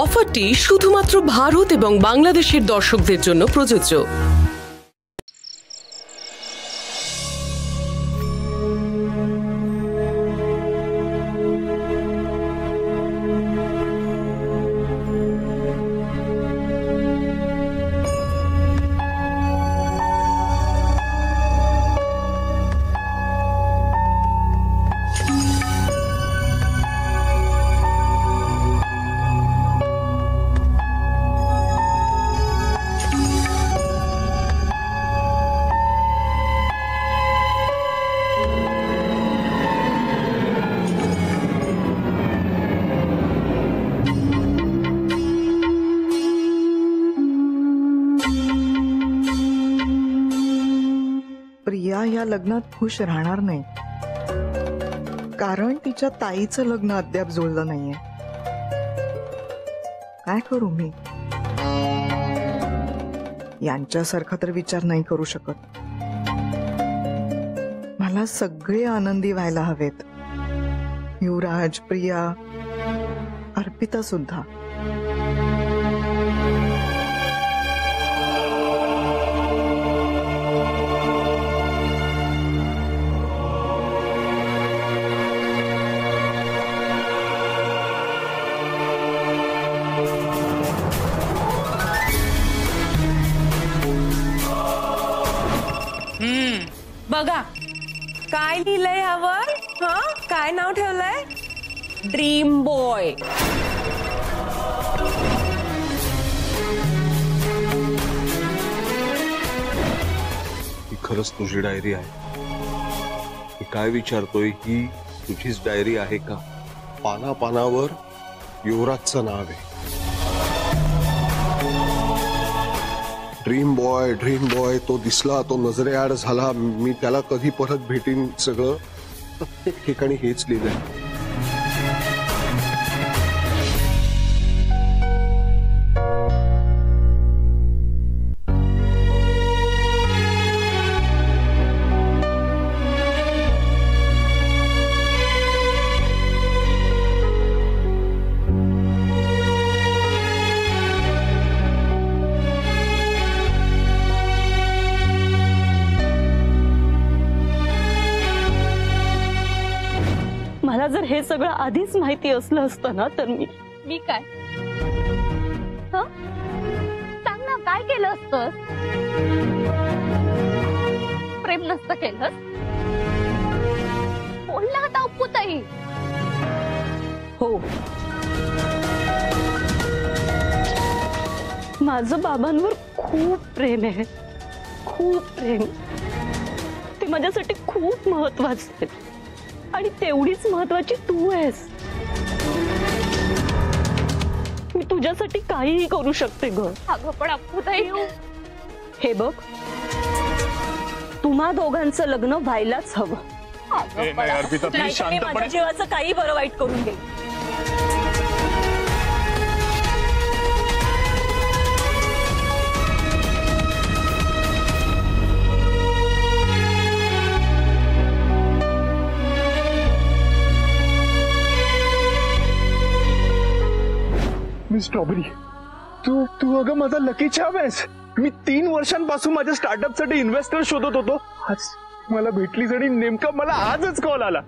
অফারটি শুধুমাত্র ভারত এবং বাংলাদেশের দর্শকদের জন্য প্রযোজ্য। या लग्नात खुश राहणार नाही. कारण तिच्या ताईचं लग्न अद्याप जुळलं नाहीये. काय करू मी? यांच्यासारखा तर विचार नाही करू शकत. मला सगळे आनंदी व्हायला हवेत. युवराज प्रिया अर्पिता सुद्धा. बघा. काय लिहिलंय यावर हा? काय नाव ठेवलंय? ड्रीम बॉय ही खरंच तुझी डायरी आहे. मी काय विचारतोय ही तुझीच डायरी आहे का? पाना पानावर युवराजचं नाव आहे. ड्रीम बॉय ड्रीम बॉय तो दिसला तो नजरेआड झाला. मी त्याला कधी परत भेटीन सगळं. प्रत्येक ठिकाणी हेच लिहिलंय. जर हे सगळं आधीच माहिती असलं असतं ना तर मी? मी काय? हं? सांग ना काय केलं असतं? प्रेम नसतं केलंस? बोलला होता अप्पूताई. हो. माझं बाबांवर खूप प्रेम आहे. खूप प्रेम. ते माझ्यासाठी खूप महत्वाचे आणि तेवढीच महत्वाची तू आहेस. मी तुझ्यासाठी काहीही करू शकते ग. अगं पण अप्पूताई हे बघ. तुम्हा दोघांचं लग्न व्हायलाच हवं. अगं पण नाहीतर मी माझ्या जीवाचं काही बरं वाईट करून घेईन मी स्ट्रॉबेरी तू तू अगं माझा लकी आहेस. मी तीन वर्षांपासून माझ्या स्टार्टअप साठी इन्व्हेस्टर शोधत होतो. आज मला भेटलीस आणि नेमका मला आजच कॉल आला.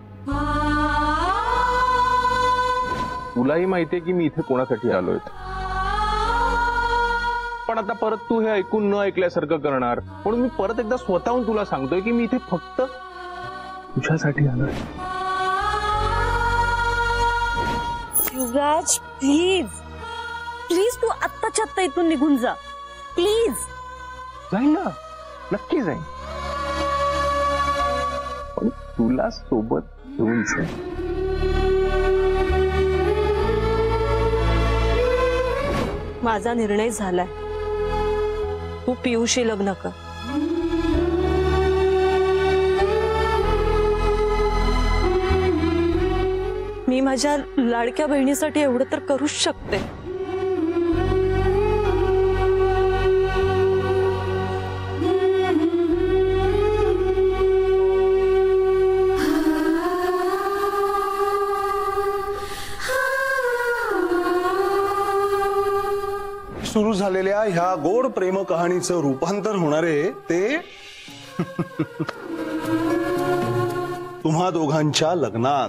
तुलाही माहितीये की मी इथे कोणासाठी आलोय. पण आता परत तू हे ऐकून न ऐकल्यासारखं करणार. म्हणून मी परत एकदा स्वतःहून तुला सांगतोय की मी इथे फक्त तुझ्यासाठी आलोय. युवराज प्लीज़ प्लीज़ तू आत्ताच्या आत्ता इथून निघून जा. प्लीज़ जाईन ना. नक्की जाईन. पण तुला सोबत घेऊन जाईन माझा निर्णय झालाय. तू पियुशी लग्न कर. मी माझ्या लाडक्या बहिणीसाठी एवढं तर करूच शकते. ह्या गोड प्रेम कहाणीचं रूपांतर होणार आहे ते? तुम्हा दोघांच्या लग्नात.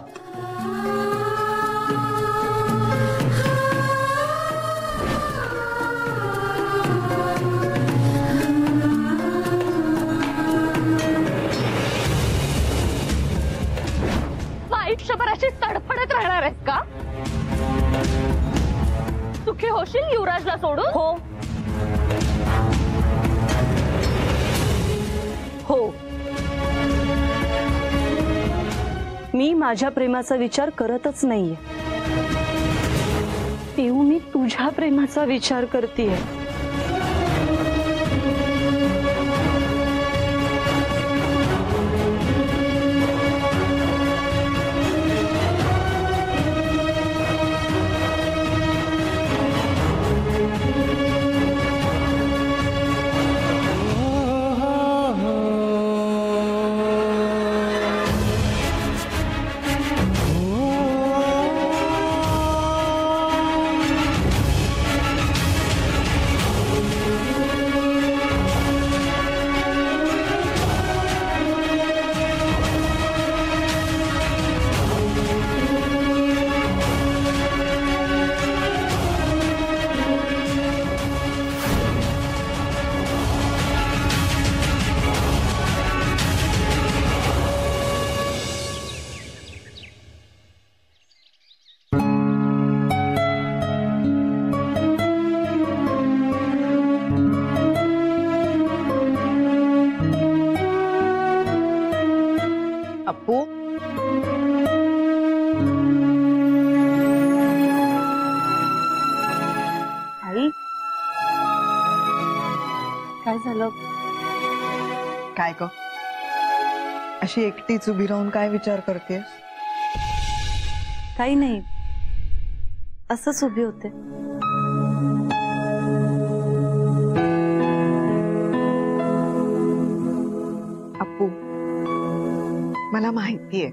आयुष्यभर अशी तडफडत राहणार आहेस का? सुखी होशील युवराजला सोडून? हो. हो. मी माझ्या प्रेमाचा विचार करतच नाहीये. पिऊ मी तुझ्या प्रेमाचा विचार करतीये. अशी एकटीच उभी राहून काय विचार करतेस? काही नाही. असंच उभी होते. अप्पू मला माहितीये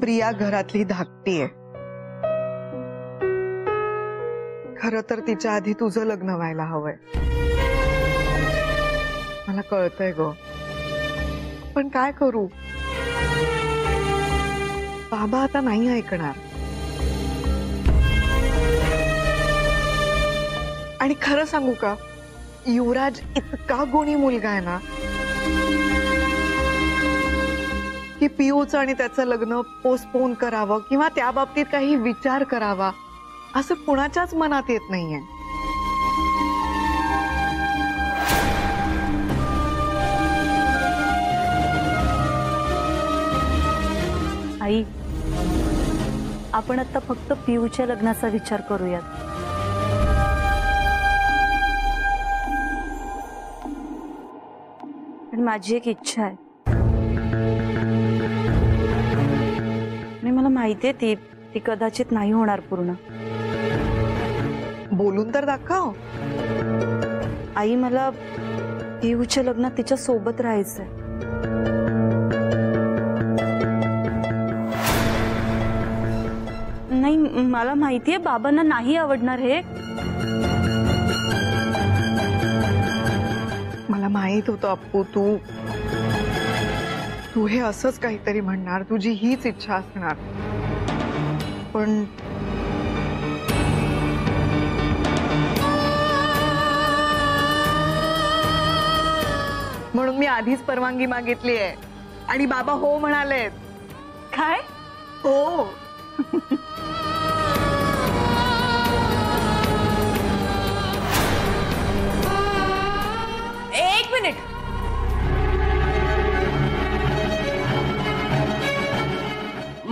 प्रिया घरातली धाकटी आहे. खर तर तिच्या आधी तुझं लग्न व्हायला हवंय. मला कळतंय ग. पण काय करू? बाबा आता नाही ऐकणार. आणि खरं सांगू का? युवराज इतका गुणी मुलगा आहे ना की पियूचं आणि त्याचं लग्न पोस्टपोन करावं किंवा त्या बाबतीत काही विचार करावा असं कुणाच्याच मनात येत नाहीये. आपण आता फक्त पिऊच्या लग्नाचा विचार करूयात. पण माझी एक इच्छा आहे. आणि मला माहितीये ती ती कदाचित नाही होणार पूर्ण. बोलून तर दाखव. आई मला पिऊच्या लग्नात तिच्या सोबत राहायचंय. नाही मला माहितीये बाबांना नाही आवडणार हे. मला माहीत होतं अप्पू तू. तू हे असंच काहीतरी म्हणणार तुझी हीच इच्छा असणार. पण म्हणून मी आधीच परवानगी मागितली आहे आणि बाबा हो म्हणालेत. काय? हो.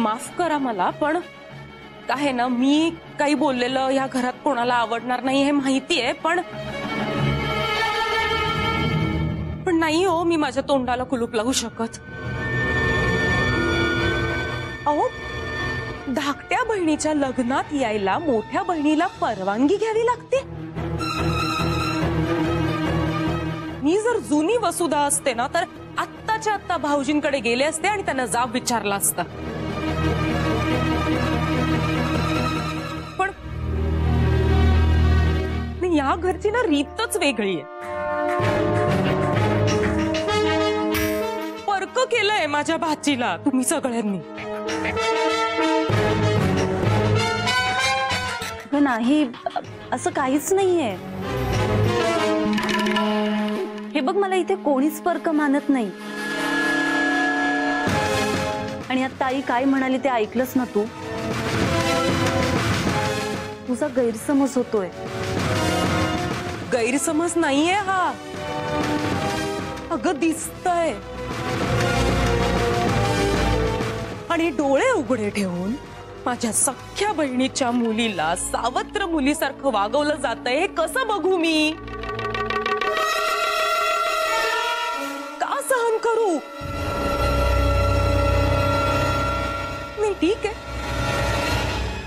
माफ करा मला पण काय आहे ना मी काही बोललेलं या घरात कोणाला आवडणार नाही हे माहिती आहे पण पण नाही हो मी माझ्या तोंडाला कुलूप लागू शकत. अहो धाकट्या बहिणीच्या लग्नात यायला मोठ्या बहिणीला परवानगी घ्यावी लागते? मी जर जुनी वसुधा असते ना तर आत्ताच्या आत्ता भाऊजींकडे गेले असते आणि त्यांना जाब विचारला असता. ह्या घरची ना रीतच वेगळी आहे. पर्क केलंय माझ्या भाचीला, तुम्ही सगळ्यांनी. नाही मला इथे कोणीच पर्क मानत नाही. आणि आता आई काय म्हणाली ते ऐकलंच ना तू? तुझा गैरसमज होतोय. गैरसमज नाहीये हा अगं दिसतय आणि डोळे उघडे सख्या बहिणीच्या मुलीला सावत्र मुलीसारखं वागवलं जातंय हे कसं मी? का सहन करू? नाही ठीक आहे.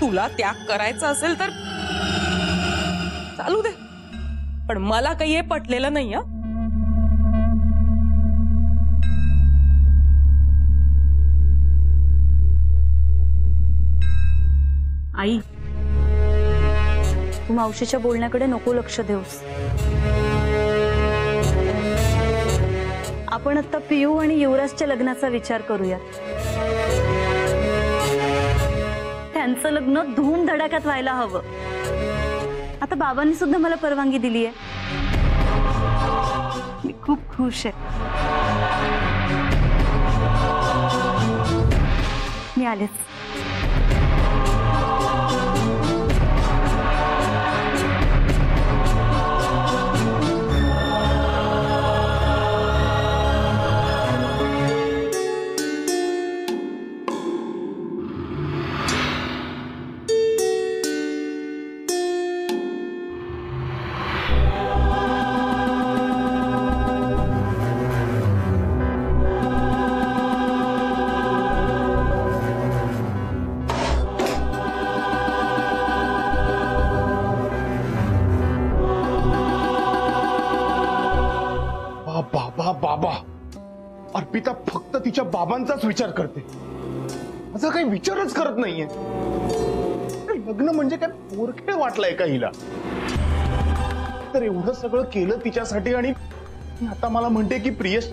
तुला त्याग करायचा असेल चालू दे. पण मला काही हे पटलेलं नाही हं. आई तू मावशीच्या बोलण्याकडे नको लक्ष देऊस. आपण आता पियू आणि युवराजच्या लग्नाचा विचार करूया त्यांचं लग्न धूमधडाक्यात व्हायला हवं. आता बाबांनी सुद्धा मला परवानगी दिली आहे. मी खूप खुश आहे. मी आलेच. बाबांचाच विचार करते. असं काही विचारच करत नाहीये. लग्न म्हणजे काय पोरखेड वाटलंय का हिला? तर एवढं सगळं केलं तिच्यासाठी आणि आता मला म्हणते की प्रियश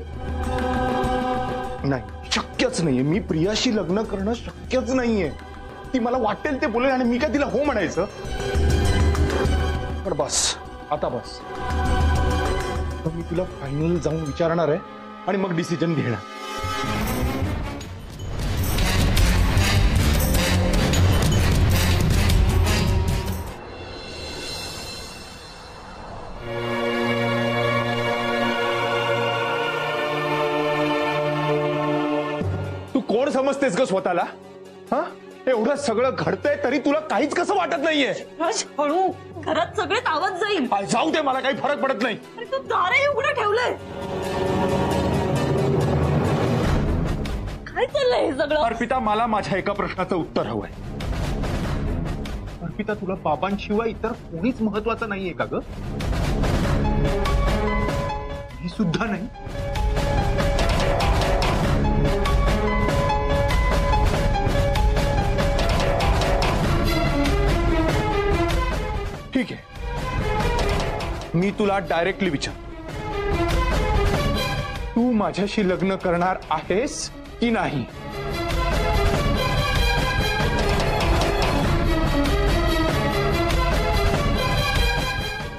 नाही शक्यच नाहीये. मी प्रियाशी लग्न करणं शक्यच नाहीये. ती मला वाटेल ते बोलेल आणि मी काय तिला हो म्हणायचं? पण बस. आता बस. तर मी तुला फायनल जाऊन विचारणार आहे आणि मग डिसिजन घेणार. समजतेस ग स्वतःला? हा? एवढं सगळं घडतंय तरी तुला काहीच कसं वाटत नाहीये. हळू. घरात सगळेच आवाज जाईल. आ, जाऊ दे मला काही फरक पडत नाही. अरे तू दारही उघडं ठेवलंय. काय चाललंय हे सगळं? अर्पिता मला माझ्या एका प्रश्नाचं उत्तर हवंय. अर्पिता तुला बाबांशिवाय इतर कोणीच महत्वाचं नाहीये का ग? ही सुद्धा नाही. ठीक आहे मी तुला डायरेक्टली विचार। तू माझ्याशी लग्न करणार आहेस की नाही?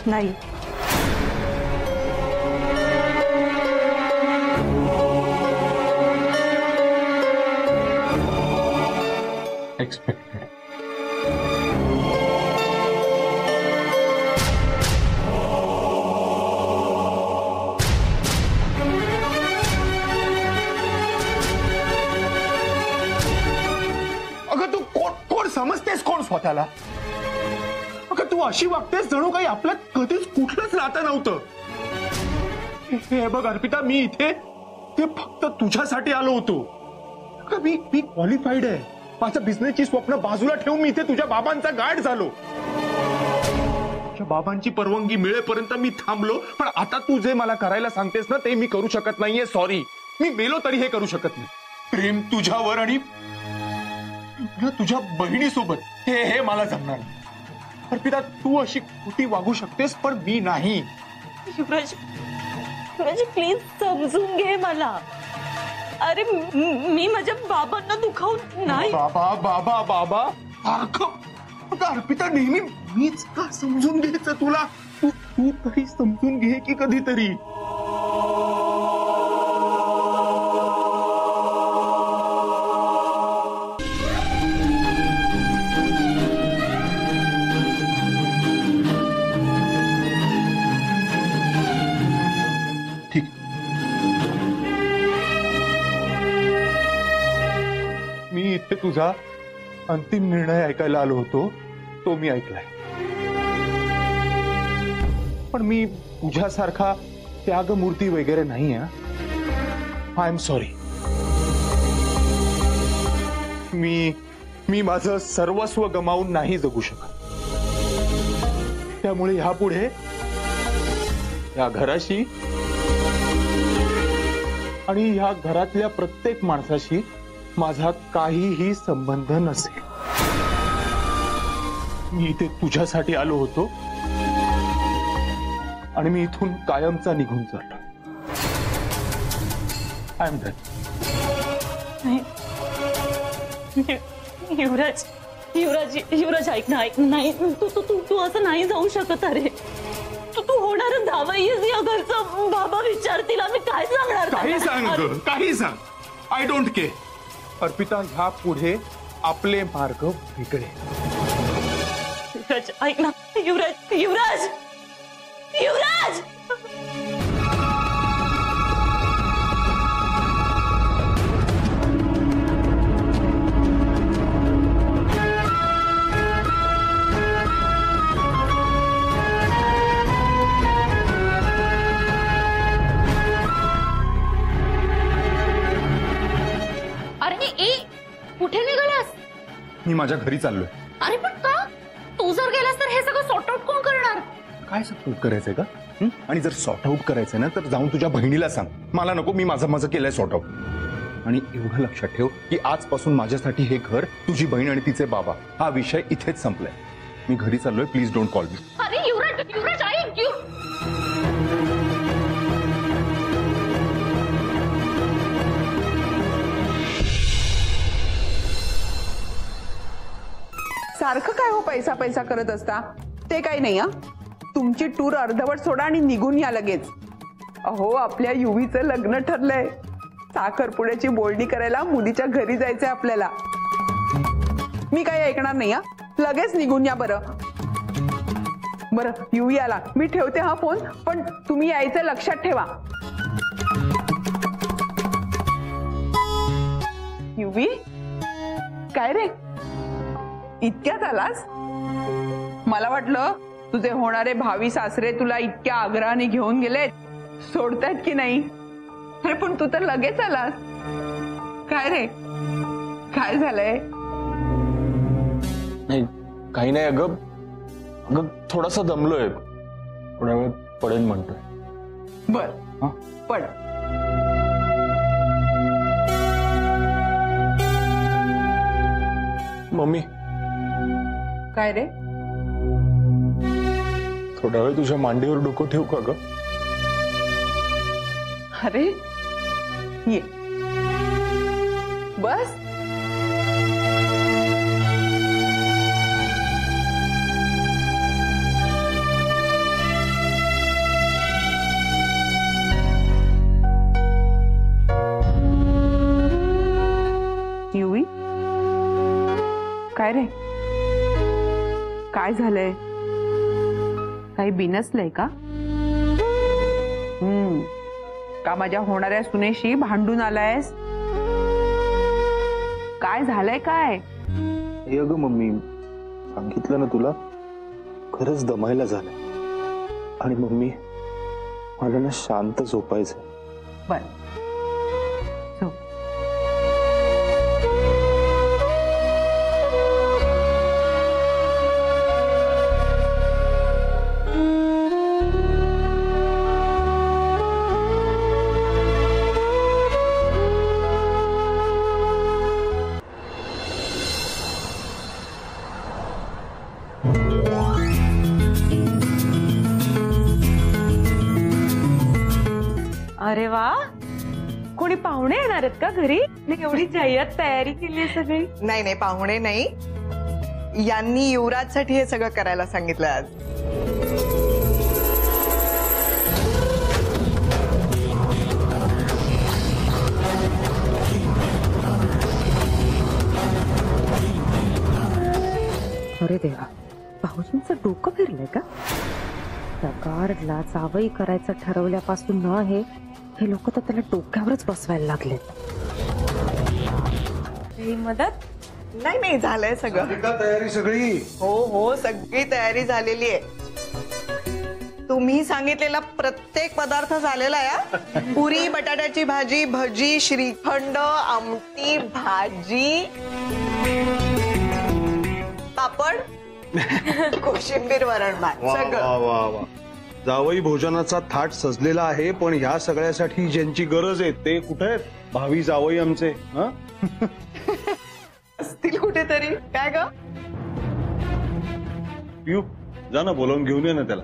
नाही। एक्सपेक्टेड झाला अगं तू अशी वागतेस जणू काही आपल्यात कधीच कुठलंच नातं नव्हतं. हे- बघ अर्पिता मी इथे ते फक्त तुझ्यासाठी आलो होतो. अगं, मी मी क्वालिफाईड आहे. माझ्या बिझनेसची स्वप्न बाजूला ठेवून मी इथे तुझ्या बाबांचा गार्ड झालो. तुझ्या बाबांची परवानगी मिळेपर्यंत मी थांबलो पण आता तू जे मला करायला सांगतेस ना ते मी करू शकत नाहीये. सॉरी मी मेलो तरी हे करू शकत नाही. प्रेम तुझ्यावर आणि तुझ्या बहिणीसोबत हे हे मला जमणार नाही. अर्पिता तू अशी खोटी वागू शकतेस पण मी नाही. युवराज युवराज प्लीज समजून घे मला. अरे म- माझ्या बाबांना दुखावून नाही. बाबा बाबा बाबा अर्पिता नेहमी मीच का समजून घ्यायचं तुला? तू तू तरी समजून घे की कधीतरी. इथे तुझा अंतिम निर्णय ऐकायला आलो होतो तो मी ऐकलाय. पण मी तुझ्यासारखा त्यागमूर्ती वगैरे नाही आय एम सॉरी मी मी माझं सर्वस्व गमावून नाही जगू शकत. त्यामुळे ह्यापुढे या घराशी आणि ह्या घरातल्या प्रत्येक माणसाशी माझा काहीही संबंध नसेल. मी इथे तुझ्यासाठी आलो होतो. आणि मी इथून कायमचा निघून चाललो I am done Yuvraj Yuvraj Yuvraj ऐक ना ऐक. नाही. तू तू तू तू असं नाही जाऊ शकत अरे. तू तू होणार धावाईस या घरचं बाबा विचारतील. आम्ही काय सांगणार काही? सांग काही सांग. आय डोंट केअर अर्पिता ह्या पुढे आपले मार्ग वेगळे. युवराज ऐक ना. युवराज! युवराज! युवराज! मी माझ्या घरी चाललोय. अरे पण का? तू जर गेलास तर हे सगळं सॉर्ट आउट कोण करणार? काय सॉर्ट आउट करायचंय का? हं? आणि जर सॉर्ट आउट करायचंय ना तर जाऊन तुझ्या बहिणीला सांग. मला नको मी माझं माझं केलंय सॉर्ट आउट आणि एवढं लक्षात ठेव की आजपासून माझ्यासाठी हे घर तुझी बहीण आणि तिचे बाबा हा विषय इथेच संपलाय. मी घरी चाललोय प्लीज डोंट कॉल मी अरे युवराज युवराज ऐक यु सारखं काय हो पैसा पैसा करत असता? ते काही नाही हा? तुमची टूर अर्धवट सोडा आणि निघून या लगेच. अहो आपल्या युवीचं लग्न ठरलंय. साखरपुड्याची बोलणी करायला मुलीच्या घरी जायचंय आपल्याला. मी काही ऐकणार नाही हा? लगेच निघून या बरं. बरं युवी आला. मी ठेवते हा फोन पण तुम्ही यायचं लक्षात ठेवा. युवी काय रे? इतक्यात आलास? मला वाटलं तुझे होणारे भावी सासरे तुला इतक्या आग्रहाने घेऊन गेलेत. सोडतायत की नाही? अरे पण तू तर लगेच आलास. काय रे? काय झालंय? नाही काही नाही. अगं अगं थोडासा दमलोय. थोड्या वेळ पडेन म्हणतोय. बर. हा? पड. मम्मी काय रे? थोड्या वेळ तुझ्या मांडीवर डोकं ठेवू का ग? अरे ये. बस. युवी? काय रे? काय झालंय? काही बिनसलंय का? हम्म. का माझ्या होणाऱ्या सुनेशी भांडून आलायस? काय झालंय काय? हे अगं मम्मी सांगितलं ना तुला खरंच दमायला झालं आणि मम्मी मला ना शांत झोपायचं बर. अरे वा. कोणी पाहुणे येणार आहेत का घरी? मी एवढी जय्यत तयारी केली आहे सगळी? नाही नाही पाहुणे नाही. यांनी युवराजसाठी हे सगळं करायला सांगितलं आज. अरे देवा. भाऊजींचं डोकं फिरलंय का? त्या गार्डला जावई करायचं ठरवल्यापासून न हे हे लोक तर त्याला डोक्यावरच बसवायला लागलेत. मदत? नाही नाही झालंय सगळं. तयारी सगळी? हो हो सगळी तयारी झालेली आहे. तुम्ही सांगितलेला प्रत्येक पदार्थ झालेला आहे. पुरी बटाट्याची भाजी भजी श्रीखंड आमटी भाजी. पापड कोशिंबीर वरण भात सगळं. वा वा वा. जावई भोजनाचा थाट सजलेला आहे पण ह्या सगळ्यासाठी ज्यांची गरज आहे ते कुठे आहेत? भावी जावई आमचे हं? असतील कुठेतरी काय ग? पिऊ जा ना बोलावून घेऊन ये ना त्याला.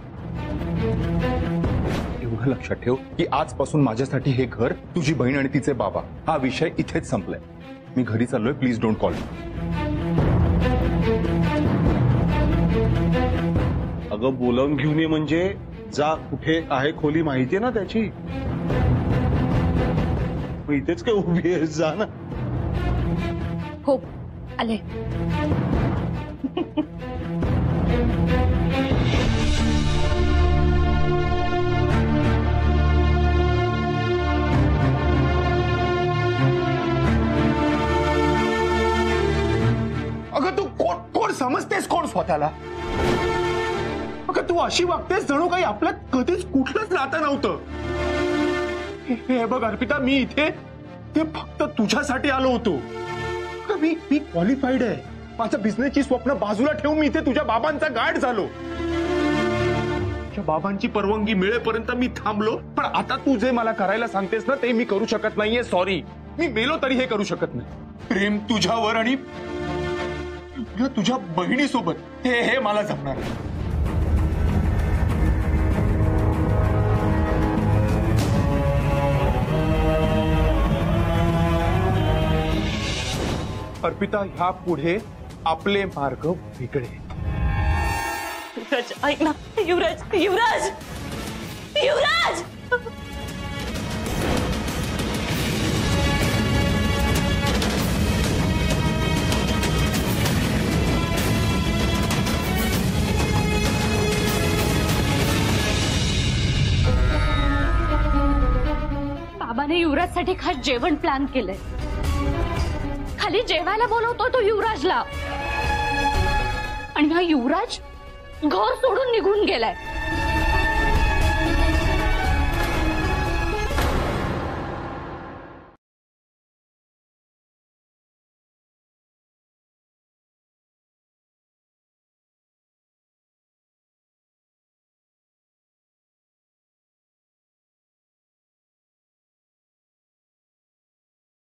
एवढं लक्षात ठेव की आजपासून माझ्यासाठी हे घर तुझी बहीण आणि तिचे बाबा हा विषय इथेच संपलाय. मी घरी चाललोय प्लीज डोंट कॉल अगं बोलावून घेऊन ये म्हणजे जा कुठे आहे खोली माहितीये ना त्याची? इथेच काय उभी आहे जा ना. हो आले. अगं तू कोण कोण समजतेस कोण स्वतःला? अगं तू अशी वागतेस जणू काही आपल्यात कधीच कुठलंच नातं नव्हतं. हे- बघ, अर्पिता, मी इथे ते फक्त तुझ्यासाठी आलो होतो. मी मी क्वालिफाईड आहे. माझ्या बिझनेसची स्वप्न बाजूला ठेवून मी इथे तुझ्या बाबांचा गार्ड झालो. बाबांची परवानगी मिळेपर्यंत मी थांबलो. पण आता तू जे मला करायला सांगतेस ना, ते मी करू शकत नाहीये सॉरी मी मेलो तरी हे करू शकत नाही. प्रेम तुझ्यावर आणि तुझ्या बहिणीसोबत हे हे मला जमणार नाही. अर्पिता ह्या पुढे आपले मार्ग वेगळे. युवराज, ऐक ना. युवराज युवराज! युवराज! बाबाने युवराजसाठी खास जेवण प्लॅन केलंय. खाली जेवायला बोलवतो तो युवराजला. आणि हा युवराज घर सोडून निघून गेलाय.